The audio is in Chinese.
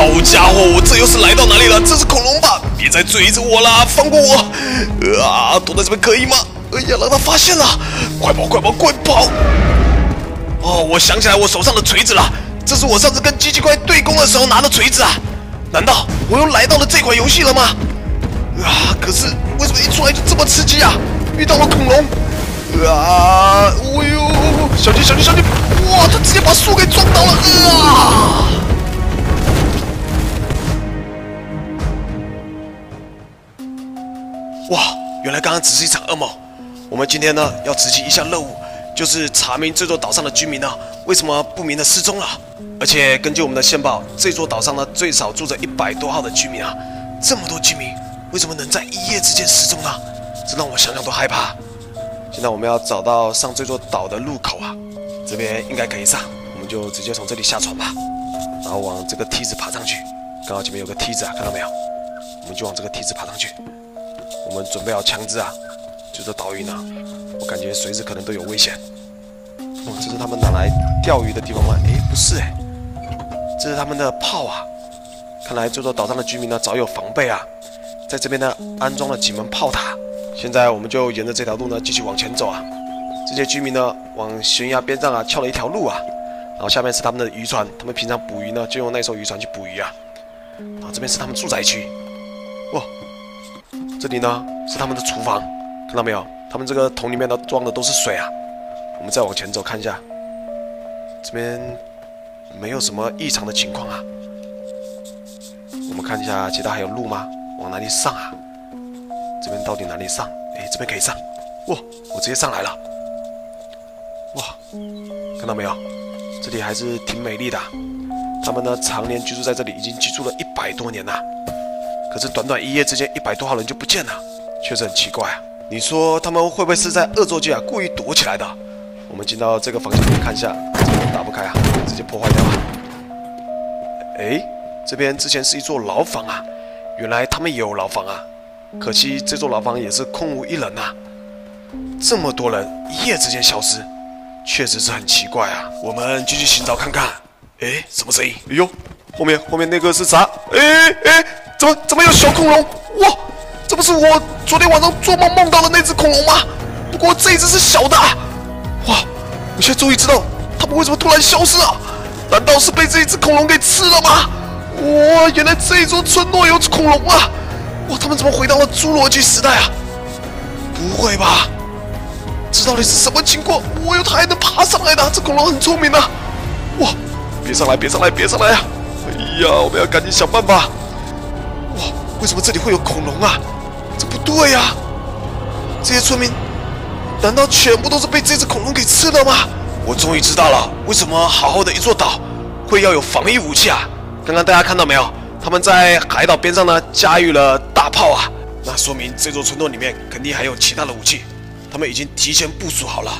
好家伙，我这又是来到哪里了？这是恐龙吧？别再追着我啦，放过我！啊，躲在这边可以吗？哎呀，让他发现了！快跑，快跑，快跑！哦，我想起来我手上的锤子了，这是我上次跟机器怪对攻的时候拿的锤子啊！难道我又来到了这款游戏了吗？啊，可是为什么一出来就这么刺激啊？遇到了恐龙！啊！哎呦，小心，小心，小心！哇，他直接把树给撞倒了！啊！哇，原来刚刚只是一场噩梦。我们今天呢要执行一项任务，就是查明这座岛上的居民呢为什么不明的失踪了。而且根据我们的线报，这座岛上呢最少住着一百多号的居民啊，这么多居民为什么能在一夜之间失踪呢？这让我想想都害怕。现在我们要找到上这座岛的入口啊，这边应该可以上，我们就直接从这里下船吧，然后往这个梯子爬上去。刚好前面有个梯子啊，看到没有？我们就往这个梯子爬上去。我们准备好枪支啊！就这岛屿呢，我感觉随时可能都有危险。哦，这是他们拿来钓鱼的地方吗？哎，不是哎，这是他们的炮啊！看来这座岛上的居民呢早有防备啊，在这边呢安装了几门炮塔。现在我们就沿着这条路呢继续往前走啊。这些居民呢往悬崖边上啊撬了一条路啊，然后下面是他们的渔船，他们平常捕鱼呢就用那艘渔船去捕鱼啊。然后这边是他们住宅区，哇！这里呢是他们的厨房，看到没有？他们这个桶里面呢装的都是水啊。我们再往前走看一下，这边没有什么异常的情况啊。我们看一下其他还有路吗？往哪里上啊？这边到底哪里上？哎，这边可以上。哇，我直接上来了。哇，看到没有？这里还是挺美丽的。他们呢常年居住在这里，已经居住了一百多年了。可是短短一夜之间，一百多号人就不见了，确实很奇怪啊！你说他们会不会是在恶作剧啊，故意躲起来的？我们进到这个房间里面看一下，这个门打不开啊，直接破坏掉吧。哎，这边之前是一座牢房啊，原来他们也有牢房啊，可惜这座牢房也是空无一人呐。这么多人一夜之间消失，确实是很奇怪啊。我们继续寻找看看。哎，什么声音？哎呦，后面后面那个是啥？哎哎。怎么怎么有小恐龙？哇，这不是我昨天晚上做梦梦到的那只恐龙吗？不过这一只是小的。哇，我现在终于知道它们为什么突然消失了。难道是被这一只恐龙给吃了吗？哇，原来这一座村落有恐龙啊！哇，他们怎么回到了侏罗纪时代啊？不会吧？这到底是什么情况？我有它还能爬上来的？这恐龙很聪明啊！哇，别上来，别上来，别上来呀！哎呀，我们要赶紧想办法。为什么这里会有恐龙啊？这不对呀！这些村民难道全部都是被这只恐龙给吃了吗？我终于知道了，为什么好好的一座岛会要有防御武器啊？刚刚大家看到没有？他们在海岛边上呢，驾驭了大炮啊！那说明这座村落里面肯定还有其他的武器，他们已经提前部署好了。